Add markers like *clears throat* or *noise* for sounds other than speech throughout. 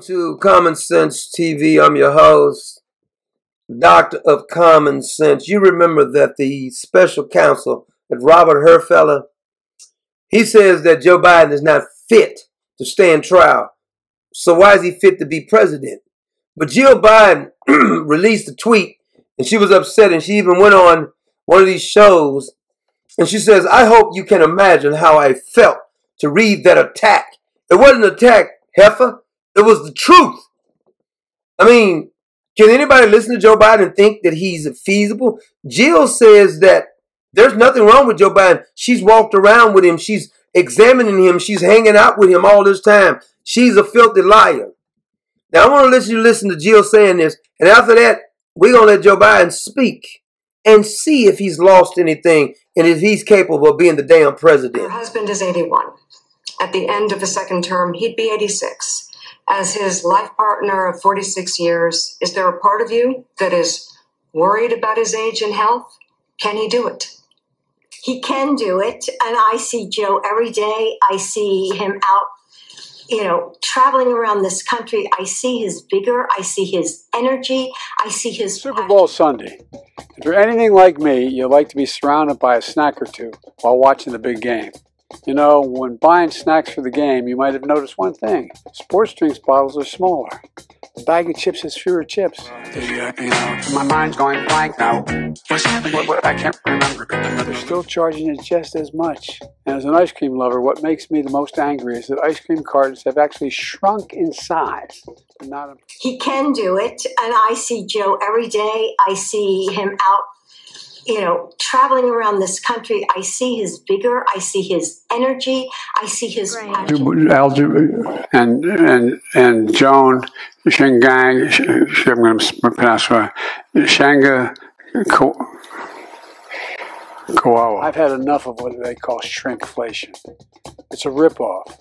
to Common Sense TV. I'm your host, Doctor of Common Sense. You remember that the special counsel, that Robert Herfeller, he says that Joe Biden is not fit to stand trial. So why is he fit to be president? But Jill Biden *clears throat* released a tweet and she was upset and she even went on one of these shows and she says, I hope you can imagine how I felt to read that attack. It wasn't an attack, heifer. It was the truth. I mean, can anybody listen to Joe Biden think that he's feasible? Jill says that there's nothing wrong with Joe Biden. She's walked around with him. She's examining him. She's hanging out with him all this time. She's a filthy liar. Now, I want to let you listen to Jill saying this. And after that, we're going to let Joe Biden speak and see if he's lost anything and if he's capable of being the damn president. Her husband is 81. At the end of the second term, he'd be 86. As his life partner of 46 years, is there a part of you that is worried about his age and health? Can he do it? He can do it. And I see Joe every day. I see him out you know, traveling around this country, I see his vigor, I see his energy, I see his Super Bowl Sunday. If you're anything like me, you like to be surrounded by a snack or two while watching the big game. You know, when buying snacks for the game, you might have noticed one thing. Sports drinks bottles are smaller. The bag of chips has fewer chips. The, uh, you know, my mind's going blank now. What's happening? What, what, I can't remember. They're still charging it just as much. And as an ice cream lover, what makes me the most angry is that ice cream cartons have actually shrunk in size. Not a- he can do it. And I see Joe every day. I see him out you know, traveling around this country, I see his vigor, I see his energy, I see his passion. And and and Joan Shingang, I'm going to pronounce right, Shanga Koawa. I've had enough of what they call shrinkflation. It's a ripoff.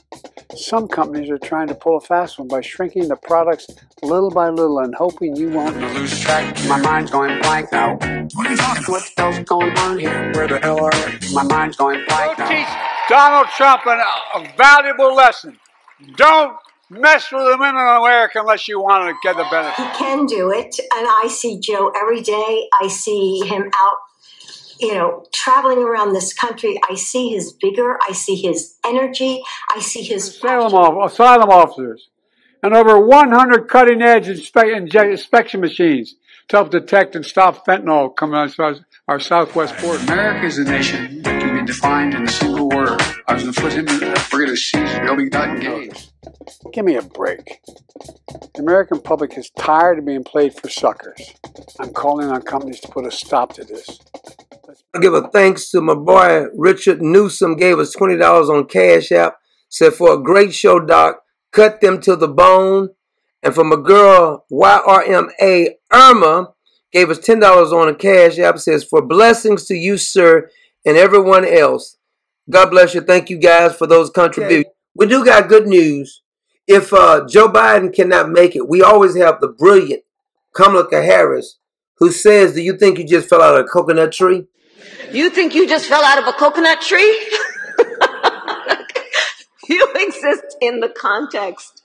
Some companies are trying to pull a fast one by shrinking the products little by little and hoping you won't lose track. My mind's going blank now. What are you talking What the hell's going on here? Where the hell are we? My mind's going blank now. Teach Donald Trump an, a valuable lesson. Don't mess with the women in America unless you want to get the benefit. He can do it, and I see Joe every day. I see him out you know, traveling around this country, I see his vigor, I see his energy, I see his asylum, off, asylum officers, and over 100 cutting edge inspection machines to help detect and stop fentanyl coming out of our southwest border. America is a nation that can be defined in a single word. I was going to put him in, forget his season, he'll be done games. Give me a break. The American public is tired of being played for suckers. I'm calling on companies to put a stop to this. I give a thanks to my boy Richard Newsom, gave us $20 on Cash App. Said, for a great show, Doc, cut them to the bone. And from a girl, YRMA Irma, gave us $10 on a Cash App. Says, for blessings to you, sir, and everyone else. God bless you. Thank you guys for those contributions. Okay. We do got good news. If uh, Joe Biden cannot make it, we always have the brilliant Kamala Harris who says, Do you think you just fell out of a coconut tree? You think you just fell out of a coconut tree? *laughs* you exist in the context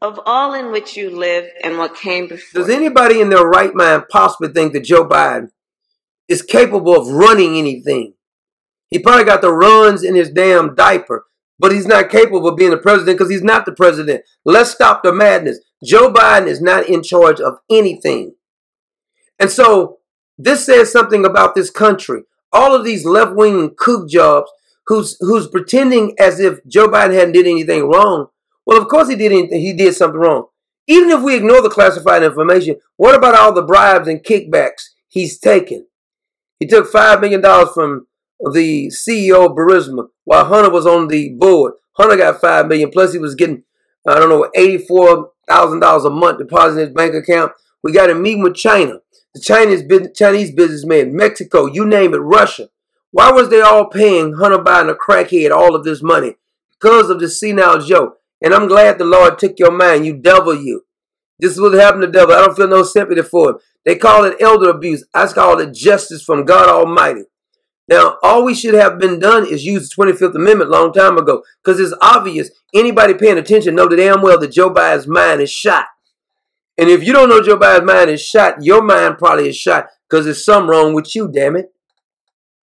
of all in which you live and what came before. Does anybody in their right mind possibly think that Joe Biden is capable of running anything? He probably got the runs in his damn diaper, but he's not capable of being the president because he's not the president. Let's stop the madness. Joe Biden is not in charge of anything. And so this says something about this country. All of these left wing kook jobs who's who's pretending as if Joe Biden hadn't did anything wrong. Well, of course he did anything, he did something wrong. Even if we ignore the classified information, what about all the bribes and kickbacks he's taken? He took five million dollars from the CEO of Burisma while Hunter was on the board. Hunter got 5 million, plus he was getting I don't know eighty-four thousand dollars a month deposited in his bank account. We got him meeting with China the Chinese Chinese businessmen, Mexico, you name it, Russia. Why was they all paying Hunter Biden a crackhead all of this money? Because of the senile Joe. And I'm glad the Lord took your mind, you devil you. This is what happened to the devil. I don't feel no sympathy for him. They call it elder abuse. I call it justice from God Almighty. Now, all we should have been done is use the 25th Amendment long time ago because it's obvious. Anybody paying attention know that damn well that Joe Biden's mind is shot. And if you don't know Joe Biden's mind is shot, your mind probably is shot because there's something wrong with you, damn it.